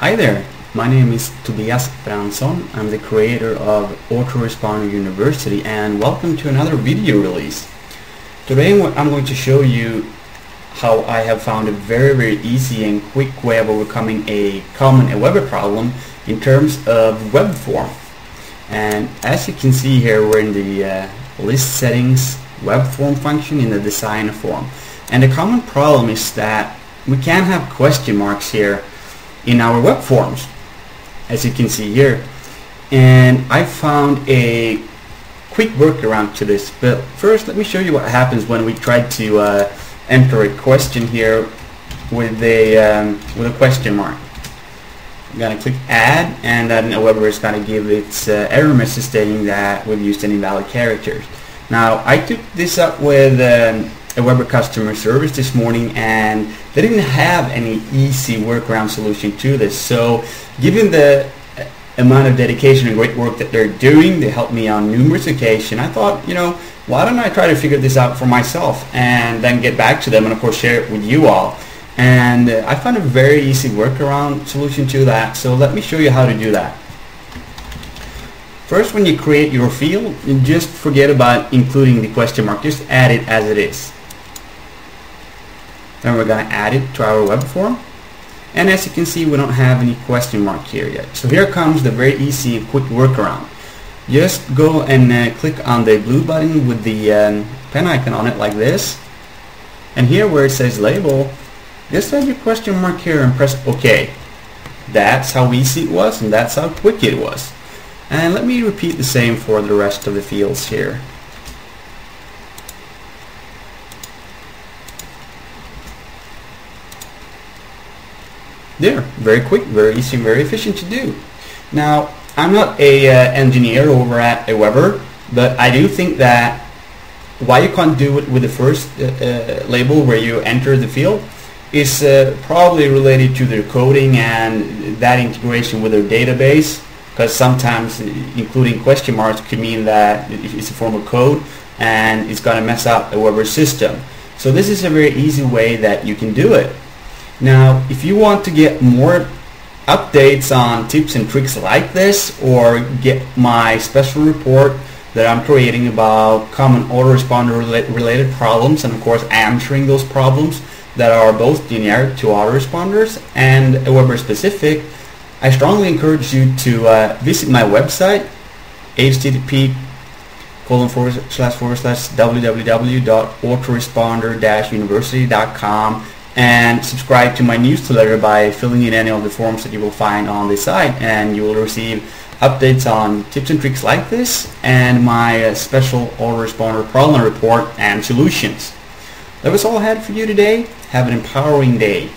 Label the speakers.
Speaker 1: Hi there, my name is Tobias Fransson. I'm the creator of Autoresponder University and welcome to another video release. Today I'm going to show you how I have found a very very easy and quick way of overcoming a common Aweber problem in terms of web form. And as you can see here we're in the uh, list settings web form function in the design form. And the common problem is that we can have question marks here in our web forms as you can see here. And I found a quick workaround to this but first let me show you what happens when we try to uh, enter a question here with a um, with a question mark. I'm gonna click add and then Aweber is gonna give its uh, error message stating that we've used an invalid characters now I took this up with um, Aweber customer service this morning and they didn't have any easy workaround solution to this. So given the amount of dedication and great work that they're doing, they helped me on numerous occasions. I thought, you know, why don't I try to figure this out for myself and then get back to them and of course share it with you all. And uh, I found a very easy workaround solution to that. So let me show you how to do that. First, when you create your field, just forget about including the question mark. Just add it as it is. Then we're going to add it to our web form. And as you can see, we don't have any question mark here yet. So here comes the very easy quick workaround. Just go and uh, click on the blue button with the um, pen icon on it like this. And here where it says label, just add your question mark here and press OK. That's how easy it was and that's how quick it was. And let me repeat the same for the rest of the fields here. There. Very quick very easy very efficient to do. Now I'm not a uh, engineer over at Aweber but I do think that why you can't do it with the first uh, uh, label where you enter the field is uh, probably related to their coding and that integration with their database because sometimes including question marks could mean that it's a form of code and it's going to mess up the Aweber system. So this is a very easy way that you can do it now, if you want to get more updates on tips and tricks like this or get my special report that I'm creating about common autoresponder related problems and of course answering those problems that are both generic to autoresponders and Aweber specific, I strongly encourage you to uh, visit my website http colon forward slash forward slash www.autoresponder-university.com and subscribe to my newsletter by filling in any of the forms that you will find on the site and you will receive updates on tips and tricks like this and my uh, special autoresponder problem report and solutions. That was all I had for you today. Have an empowering day.